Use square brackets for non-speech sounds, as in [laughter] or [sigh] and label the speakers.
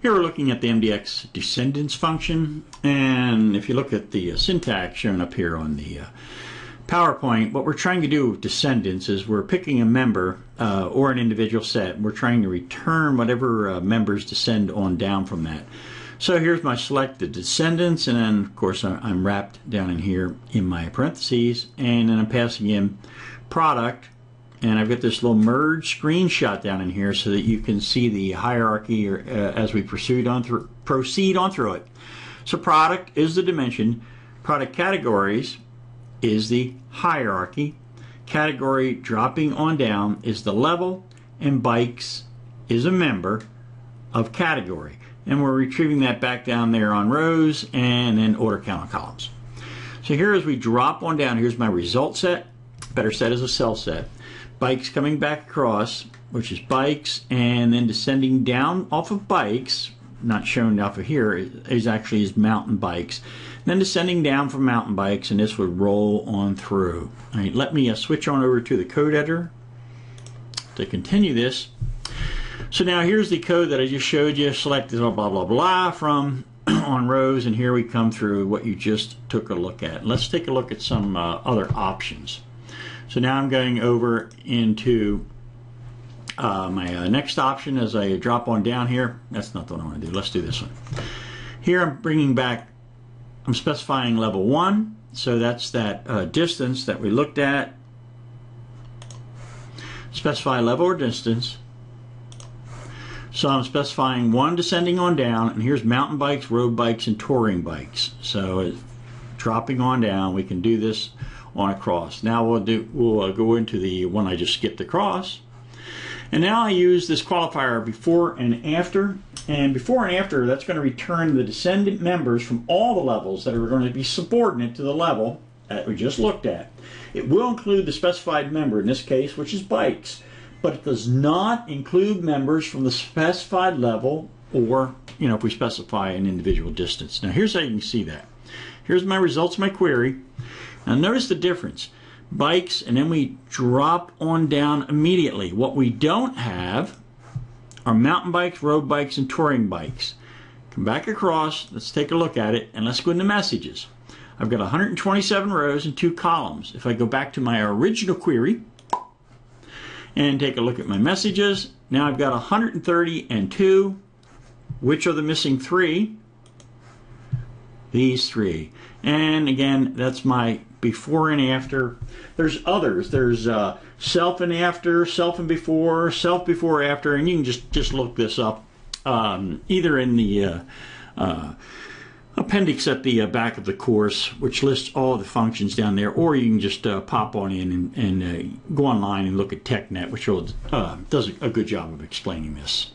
Speaker 1: Here we're looking at the MDX descendants function, and if you look at the uh, syntax shown up here on the uh, PowerPoint, what we're trying to do with descendants is we're picking a member uh, or an individual set. and We're trying to return whatever uh, members descend on down from that. So here's my selected descendants, and then of course I'm wrapped down in here in my parentheses, and then I'm passing in product and I've got this little merge screenshot down in here so that you can see the hierarchy or, uh, as we proceed on through proceed on through it. So product is the dimension, product categories is the hierarchy, category dropping on down is the level, and bikes is a member of category. And we're retrieving that back down there on rows and then order count on columns. So here as we drop on down, here's my result set. Better set is a cell set bikes coming back across, which is bikes, and then descending down off of bikes, not shown off of here, is actually is mountain bikes. Then descending down from mountain bikes, and this would roll on through. All right, let me uh, switch on over to the code editor to continue this. So now here's the code that I just showed you, selected blah, blah, blah, from [clears throat] on rows, and here we come through what you just took a look at. Let's take a look at some uh, other options. So now I'm going over into uh, my uh, next option as I drop on down here. That's not the one I want to do. Let's do this one. Here I'm bringing back, I'm specifying level 1. So that's that uh, distance that we looked at. Specify level or distance. So I'm specifying one descending on down, and here's mountain bikes, road bikes, and touring bikes. So dropping on down, we can do this on a cross. Now we'll do we'll uh, go into the one I just skipped across. And now I use this qualifier before and after. And before and after, that's going to return the descendant members from all the levels that are going to be subordinate to the level that we just looked at. It will include the specified member, in this case, which is bikes, but it does not include members from the specified level or, you know, if we specify an individual distance. Now here's how you can see that. Here's my results, my query. Now notice the difference. Bikes, and then we drop on down immediately. What we don't have are mountain bikes, road bikes, and touring bikes. Come back across, let's take a look at it, and let's go into messages. I've got 127 rows and two columns. If I go back to my original query and take a look at my messages, now I've got 130 and 2. Which are the missing three? These three. And again, that's my before and after. There's others. There's uh, self and after, self and before, self before after, and you can just just look this up um, either in the uh, uh, appendix at the uh, back of the course, which lists all the functions down there, or you can just uh, pop on in and, and uh, go online and look at TechNet, which will, does a good job of explaining this.